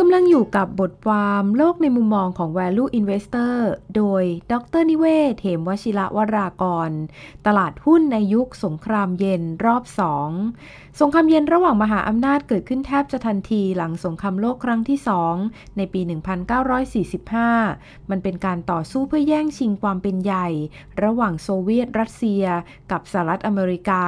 กำลังอยู่กับบทความโลกในมุมมองของ Value Investor โดย ดรนิเวศเถมวชิระวรากร ตลาดหุ้นในยุคสงครามเย็นรอบสอง สงครามเย็นระหว่างมหาอำนาจเกิดขึ้นแทบจะทันทีหลังสงครามโลกครั้งที่สองในปี 1945 มันเป็นการต่อสู้เพื่อแย่งชิงความเป็นใหญ่ ระหว่างโซเวียตรัสเซีย กับสหรัฐอเมริกา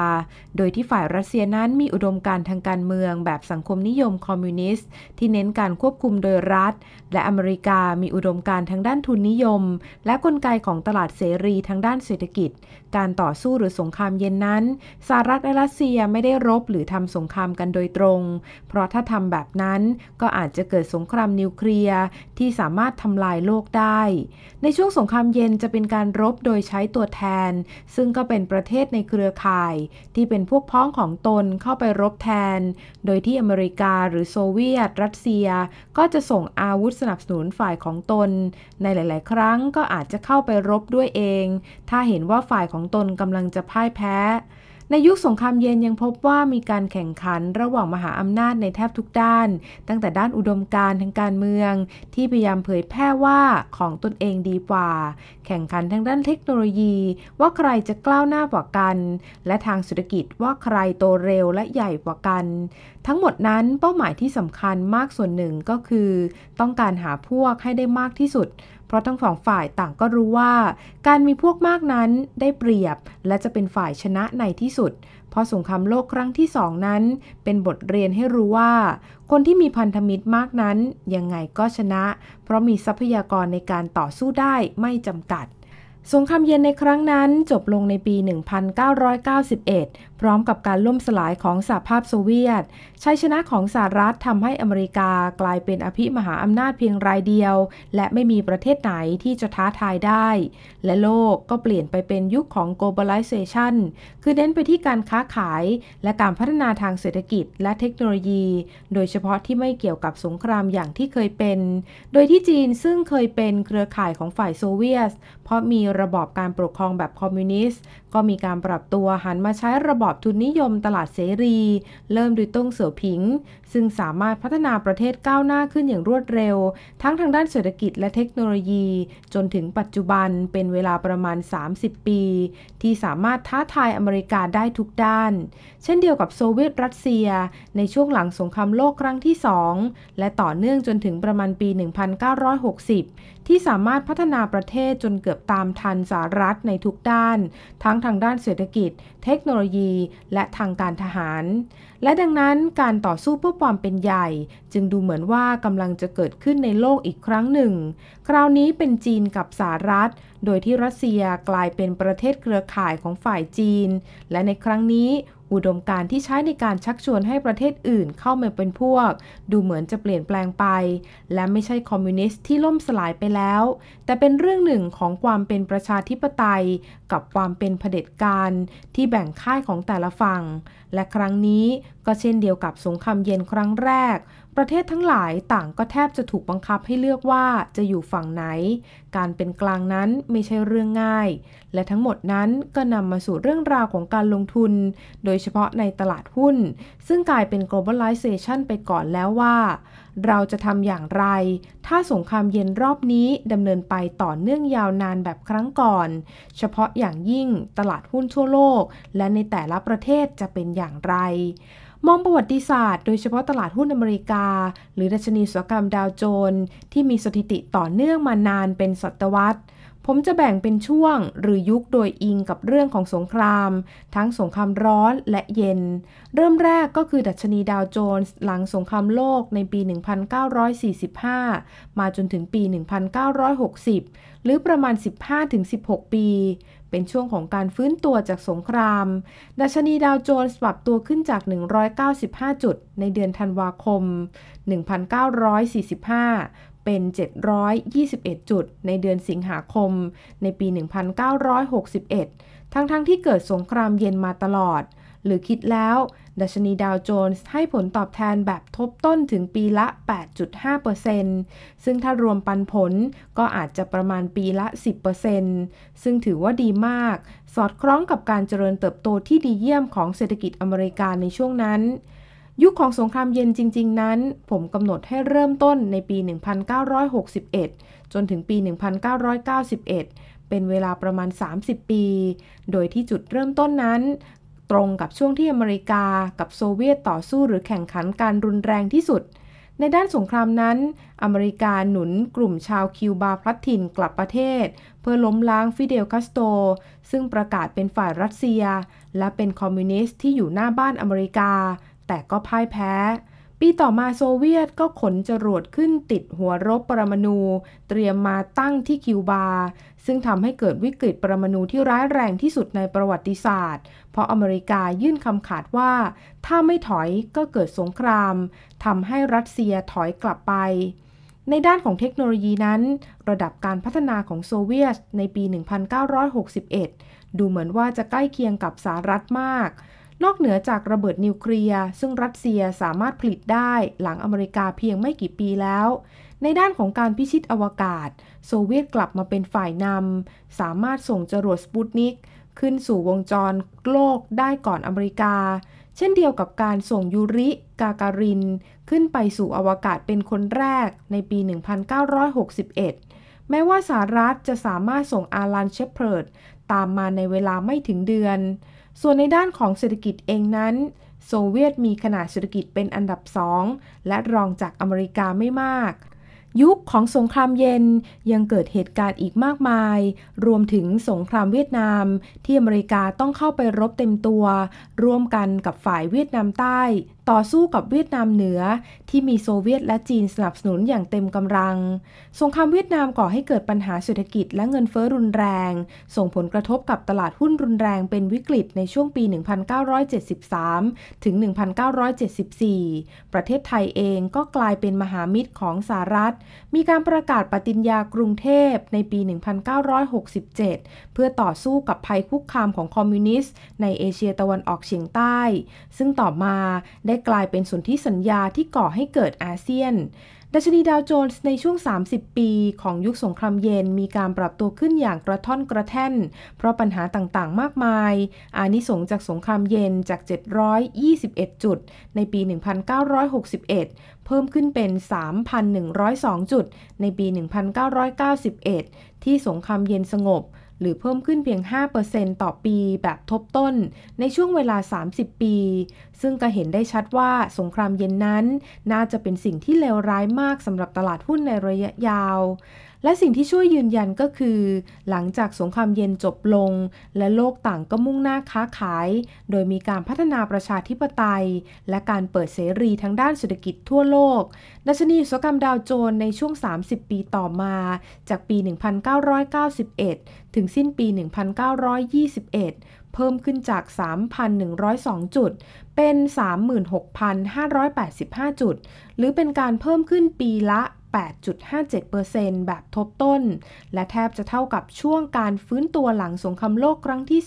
โดยที่ฝ่ายรัสเซียนั้นมีอุดมการทางการเมืองแบบสังคมนิยมคอมมิวนิสต์ที่เน้นการควบคุมโดยรัฐ และอเมริกามีอุดมการทางด้านทุนนิยม และกลไกของตลาดเสรีทางด้านเศรษฐกิจการต่อสู้หรือสงครามเย็นนั้นสหรัฐและรัสเซียไม่ได้รบหรือทำสงครามกันโดยตรง เพราะถ้าทำแบบนั้นก็อาจจะเกิดสงครามนิวเคลียร์ที่สามารถทำลายโลกได้ ในช่วงสงครามเย็นจะเป็นการรบโดยใช้ตัวแทน ซึ่งก็เป็นประเทศในเครือข่าย ที่เป็นพวกพ้องของตนเข้าไปรบแทน โดยที่อเมริกาหรือโซเวียต รัสเซีย ก็จะส่งอาวุธสนับสนุนฝ่ายของตน ในหลาย ๆ ครั้งก็อาจจะเข้าไปรบด้วยเอง ถ้าเห็นว่าฝ่ายของตนกำลังจะพ่ายแพ้ ในยุคสงครามเย็นยังพบว่ามีการแข่งขันระหว่างมหาอำนาจในแทบทุกด้าน ตั้งแต่ด้านอุดมการทางการเมือง ที่พยายามเผยแพร่ว่าของตนเองดีกว่า แข่งขันทางด้านเทคโนโลยี ว่าใครจะกล้าวหน้ากว่ากัน และทางเศรษฐกิจว่าใครโตเร็วและใหญ่กว่ากัน ทั้งหมดนั้นเป้าหมายที่สำคัญมากส่วนหนึ่งก็คือ ต้องการหาพวกให้ได้มากที่สุด เพราะทั้งสองฝ่ายต่างก็รู้ว่า การมีพวกมากนั้นได้เปรียบ และจะเป็นฝ่ายชนะในที่สุด เพราะสงครามโลกครั้งที่สองนั้น เป็นบทเรียนให้รู้ว่า คนที่มีพันธมิตรมากนั้น ยังไงก็ชนะ เพราะมีทรัพยากรในการต่อสู้ได้ไม่จำกัดสงครามเย็นในครั้งนั้นจบลงในปี 1991พร้อมกับการล่มสลายของสหภาพโซเวียต ชัยชนะของสหรัฐทำให้อเมริกากลายเป็นอภิมหาอำนาจเพียงรายเดียว และไม่มีประเทศไหนที่จะท้าทายได้ และโลกก็เปลี่ยนไปเป็นยุคของ globalization คือเน้นไปที่การค้าขาย และการพัฒนาทางเศรษฐกิจและเทคโนโลยี โดยเฉพาะที่ไม่เกี่ยวกับสงครามอย่างที่เคยเป็น โดยที่จีนซึ่งเคยเป็นเครือข่ายของฝ่ายโซเวียตเพราะมีระบอบการปกครองแบบคอมมิวนิสต์ ก็มีการปรับตัวหันมาใช้ระบอบทุนนิยมตลาดเสรี เริ่มโดยต้งเสี่ยวผิง ซึ่งสามารถพัฒนาประเทศก้าวหน้าขึ้นอย่างรวดเร็ว ทั้งทางด้านเศรษฐกิจและเทคโนโลยี จนถึงปัจจุบันเป็นเวลาประมาณ 30 ปี ที่สามารถท้าทายอเมริกาได้ทุกด้าน เช่นเดียวกับโซเวียตรัสเซีย ในช่วงหลังสงครามโลกครั้งที่ 2 และต่อเนื่องจนถึงประมาณปี 1960 ที่สามารถพัฒนาประเทศจนเกือบตามทันสหรัฐในทุกด้าน ทั้งทางด้านเศรษฐกิจ เทคโนโลยี และทางการทหาร และดังนั้นการต่อสู้เพื่อความเป็นใหญ่ จึงดูเหมือนว่ากำลังจะเกิดขึ้นในโลกอีกครั้งหนึ่ง คราวนี้เป็นจีนกับสหรัฐ โดยที่รัสเซียกลายเป็นประเทศเครือข่ายของฝ่ายจีน และในครั้งนี้ อุดมการที่ใช้ในการชักชวนให้ประเทศอื่นเข้ามาเป็นพวก ดูเหมือนจะเปลี่ยนแปลงไป และไม่ใช่คอมมิวนิสต์ที่ล่มสลายไปแล้ว แต่เป็นเรื่องหนึ่งของความเป็นประชาธิปไตย กับความเป็นเผด็จการที่แบ่งค่ายของแต่ละฝั่ง และครั้งนี้ก็เช่นเดียวกับสงครามเย็นครั้งแรก ประเทศทั้งหลายต่างก็แทบจะถูกบังคับให้เลือกว่าจะอยู่ฝั่งไหน การเป็นกลางนั้นไม่ใช่เรื่องง่าย และทั้งหมดนั้นก็นำมาสู่เรื่องราวของการลงทุน โดยเฉพาะในตลาดหุ้น ซึ่งกลายเป็น globalization ไปก่อนแล้วว่า เราจะทำอย่างไร ถ้าสงครามเย็นรอบนี้ดำเนินไปต่อเนื่องยาวนานแบบครั้งก่อน เฉพาะอย่างยิ่งตลาดหุ้นทั่วโลก และในแต่ละประเทศจะเป็นอย่างไร มองประวัติศาสตร์โดยเฉพาะตลาดหุ้นอเมริกา หรือดัชนีสุกรรมดาวโจนส์ที่มีสถิติต่อเนื่องมานานเป็นศตวรรษ ผมจะแบ่งเป็นช่วงหรือยุคโดยอิงกับเรื่องของสงคราม ทั้งสงครามร้อนและเย็น เริ่มแรกก็คือดัชนีดาวโจนส์หลังสงครามโลกในปี 1945 มาจนถึงปี 1960 หรือประมาณ 15-16 ปี เป็นช่วงของการฟื้นตัวจากสงคราม ดัชนีดาวโจนส์ปรับตัวขึ้นจาก 195 จุดในเดือนธันวาคม 1945 เป็น 721 จุด ในเดือนสิงหาคม ในปี 1961 ทั้งๆทที่เกิดสงครามเย็นมาตลอด หรือคิดแล้ว ดัชนีดาวโจนส์ให้ผลตอบแทนแบบทบต้นถึงปีละ 8.5%ซึ่งถ้ารวมปันผลก็อาจจะประมาณปีละ 10%ซึ่งถือว่าดีมาก สอดคล้องกับการเจริญเติบโตที่ดีเยี่ยมของเศรษฐกิจอเมริกาในช่วงนั้น ยุคของสงครามเย็นจริง ๆ นั้น ผมกำหนดให้เริ่มต้นในปี 1961 จนถึงปี 1991 เป็นเวลาประมาณ 30 ปี โดยที่จุดเริ่มต้นนั้น ตรงกับช่วงที่อเมริกากับโซเวียตต่อสู้หรือแข่งขันการรุนแรงที่สุด ในด้านสงครามนั้น อเมริกาหนุนกลุ่มชาวคิวบาพลัดถิ่นกลับประเทศ เพื่อล้มล้างฟิเดลคาสโต ซึ่งประกาศเป็นฝ่ายรัสเซีย และเป็นคอมมิวนิสต์ที่อยู่หน้าบ้านอเมริกา แต่ก็พ่ายแพ้ ปีต่อมาโซเวียตก็ขนจรวดขึ้นติดหัวรบปรมาณูเตรียมมาตั้งที่คิวบา ซึ่งทำให้เกิดวิกฤตปรมาณูที่ร้ายแรงที่สุดในประวัติศาสตร์ เพราะอเมริกายื่นคำขาดว่า ถ้าไม่ถอยก็เกิดสงครามทำให้รัสเซียถอยกลับไปในด้านของเทคโนโลยีนั้น ระดับการพัฒนาของโซเวียตในปี 1961 ดูเหมือนว่าจะใกล้เคียงกับสหรัฐมาก นอกเหนือจากระเบิดนิวเคลียร์ซึ่งรัสเซียสามารถผลิตได้หลังอเมริกาเพียงไม่กี่ปีแล้ว ในด้านของการพิชิตอวกาศ โซเวียตกลับมาเป็นฝ่ายนำสามารถส่งจรวดสปุตนิกขึ้นสู่วงจรโลกได้ก่อนอเมริกา เช่นเดียวกับการส่งยูริ กาการิน ขึ้นไปสู่อวกาศเป็นคนแรกในปี 1961 แม้ว่าสหรัฐจะสามารถส่งอารันเชฟเพิร์ดตามมาในเวลาไม่ถึงเดือน ส่วนในด้านของเศรษฐกิจเองนั้น โซเวียตมีขนาดเศรษฐกิจเป็นอันดับสองและรองจากอเมริกาไม่มาก ยุคของสงครามเย็นยังเกิดเหตุการณ์อีกมากมาย รวมถึงสงครามเวียดนาม ที่อเมริกาต้องเข้าไปรบเต็มตัว ร่วมกันกับฝ่ายเวียดนามใต้ ต่อสู้กับเวียดนามเหนือ ที่มีโซเวียตและจีนสนับสนุนอย่างเต็มกำลัง สงครามเวียดนามก่อให้เกิดปัญหาเศรษฐกิจและเงินเฟ้อรุนแรง ส่งผลกระทบกับตลาดหุ้นรุนแรงเป็นวิกฤตในช่วงปี 1973 ถึง 1974 ประเทศไทยเองก็กลายเป็นมหามิตรของสหรัฐ มีการประกาศปฏิญญากรุงเทพในปี 1967 เพื่อต่อสู้กับภัยคุกคามของคอมมิวนิสต์ในเอเชียตะวันออกเฉียงใต้ ซึ่งต่อมาได้กลายเป็นสนธิสัญญาที่ก่อให้เกิดอาเซียน ดัชนีดาวโจนส์ในช่วง 30 ปีของยุคสงครามเย็นมีการปรับตัวขึ้นอย่างกระท่อนกระแท่น เพราะปัญหาต่างๆ มากมาย อานิสงจากสงครามเย็นจาก 721 จุด ในปี 1961 เพิ่มขึ้นเป็น 3,102 จุด ในปี 1991 ที่สงครามเย็นสงบ หรือเพิ่มขึ้นเพียง 5%ต่อปีแบบทบต้นในช่วงเวลา 30 ปี ซึ่งก็เห็นได้ชัดว่าสงครามเย็นนั้น น่าจะเป็นสิ่งที่เลวร้ายมากสำหรับตลาดหุ้นในระยะยาว และสิ่งที่ช่วยยืนยันก็คือ หลังจากสงครามเย็นจบลง และโลกต่างก็มุ่งหน้าค้าขาย โดยมีการพัฒนาประชาธิปไตย และการเปิดเสรีทั้งด้านเศรษฐกิจทั่วโลก ดัชนีอุตสาหกรรมดาวโจนส์ในช่วง 30 ปีต่อมา จากปี 1991 ถึงสิ้นปี 1921เพิ่มขึ้นจาก 3,102 จุด เป็น 36,585 จุด หรือเป็นการเพิ่มขึ้นปีละ 8.57%แบบทบต้น และแทบจะเท่ากับช่วงการฟื้นตัวหลังสงครามโลกครั้งที่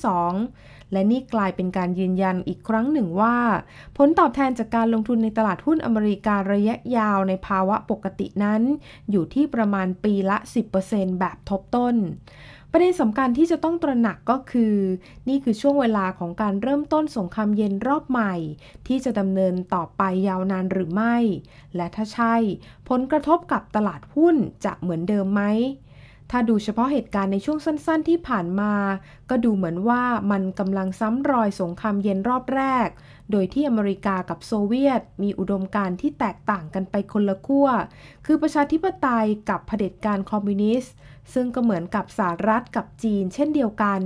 2 และนี่กลายเป็นการยืนยันอีกครั้งหนึ่งว่า ผลตอบแทนจากการลงทุนในตลาดหุ้นอเมริการะยะยาวในภาวะปกตินั้น อยู่ที่ประมาณปีละ 10%แบบทบต้น ประเด็นสำคัญที่จะต้องตระหนักก็คือ นี่คือช่วงเวลาของการเริ่มต้นสงครามเย็นรอบใหม่ ที่จะดำเนินต่อไปยาวนานหรือไม่ และถ้าใช่ ผลกระทบกับตลาดหุ้นจะเหมือนเดิมไหมถ้าดูเฉพาะเหตุการณ์ในช่วงสั้น ๆ ที่ผ่านมา ก็ดูเหมือนว่ามันกำลังซ้ำรอยสงครามเย็นรอบแรก โดยที่อเมริกากับโซเวียต มีอุดมการณ์ที่แตกต่างกันไปคนละขั้ว คือประชาธิปไตยกับเผด็จการคอมมิวนิสต์ ซึ่งก็เหมือนกับสหรัฐกับจีน เช่นเดียวกัน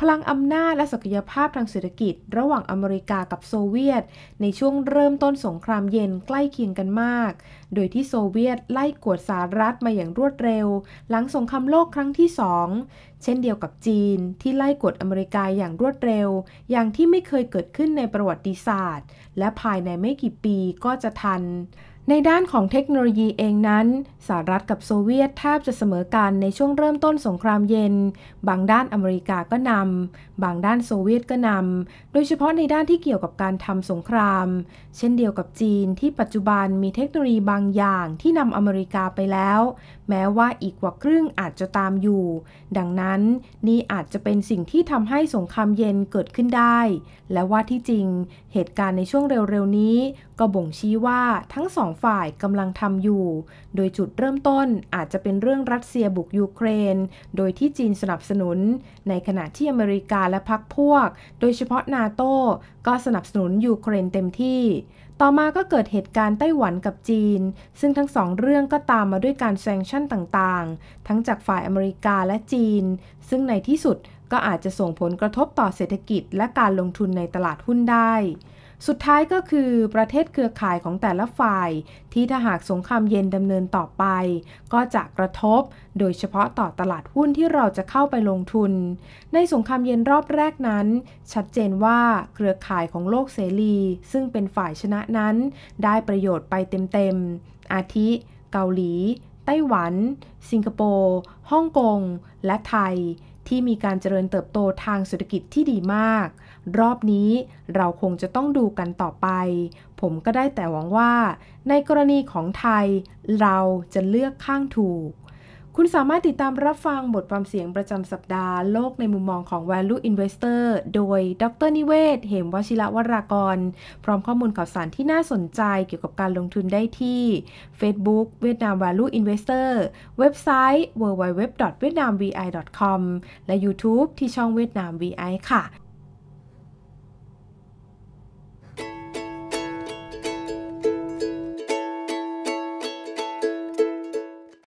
พลังอำนาจและศักยภาพทางเศรษฐกิจ ระหว่างอเมริกากับโซเวียต ในช่วงเริ่มต้นสงครามเย็นใกล้เคียงกันมาก โดยที่โซเวียตไล่กวดสหรัฐมาอย่างรวดเร็ว หลังสงครามโลกครั้งที่สอง เช่นเดียวกับจีนที่ไล่กดอเมริกาอย่างรวดเร็ว อย่างที่ไม่เคยเกิดขึ้นในประวัติศาสตร์ และภายในไม่กี่ปีก็จะทัน ในด้านของเทคโนโลยีเองนั้นสหรัฐกับโซเวียตแทบจะเสมอกันในช่วงเริ่มต้นสงครามเย็น บางด้านอเมริกาก็นำ บางด้านโซเวียตก็นำ โดยเฉพาะในด้านที่เกี่ยวกับการทำสงคราม เช่นเดียวกับจีนที่ปัจจุบันมีเทคโนโลยีบางอย่างที่นำอเมริกาไปแล้ว แม้ว่าอีกกว่าครึ่งอาจจะตามอยู่ ดังนั้นนี่อาจจะเป็นสิ่งที่ทำให้สงครามเย็นเกิดขึ้นได้ และว่าที่จริง เหตุการณ์ในช่วงเร็วๆนี้ ก็บ่งชี้ว่าทั้งสองฝ่ายกำลังทำอยู่ โดยจุดเริ่มต้นอาจจะเป็นเรื่องรัสเซียบุกยูเครน โดยที่จีนสนับสนุน ในขณะที่อเมริกาและพรรคพวก โดยเฉพาะนาโต้ก็สนับสนุนยูเครนเต็มที่ต่อมาก็เกิดเหตุการณ์ไต้หวันกับจีน ซึ่งทั้งสองเรื่องก็ตามมาด้วยการแซงชั่นต่างๆ ทั้งจากฝ่ายอเมริกาและจีน ซึ่งในที่สุดก็อาจจะส่งผลกระทบต่อเศรษฐกิจและการลงทุนในตลาดหุ้นได้ สุดท้ายก็คือประเทศเครือข่ายของแต่ละฝ่าย ที่ถ้าหากสงครามเย็นดำเนินต่อไป ก็จะกระทบ โดยเฉพาะต่อตลาดหุ้นที่เราจะเข้าไปลงทุน ในสงครามเย็นรอบแรกนั้น ชัดเจนว่าเครือข่ายของโลกเสรี ซึ่งเป็นฝ่ายชนะนั้น ได้ประโยชน์ไปเต็มๆ อาทิ เกาหลี ไต้หวัน สิงคโปร์ ฮ่องกง และไทยที่มีการเจริญเติบโตทางเศรษฐกิจที่ดีมาก รอบนี้เราคงจะต้องดูกันต่อไป ผมก็ได้แต่หวังว่า ในกรณีของไทย เราจะเลือกข้างถูก คุณสามารถติดตามรับฟังบทความเสียงประจำสัปดาห์โลกในมุมมองของ Value Investor โดย ดรนิเวศ เหมวชิระวรากร พร้อมข้อมูลข่าวสารที่น่าสนใจเกี่ยวกับการลงทุนได้ที่ Facebook เวียดนาม Value Investor เว็บไซต์ www.vietnamvi.com และ YouTube ที่ช่องเวียดนาม VI ค่ะ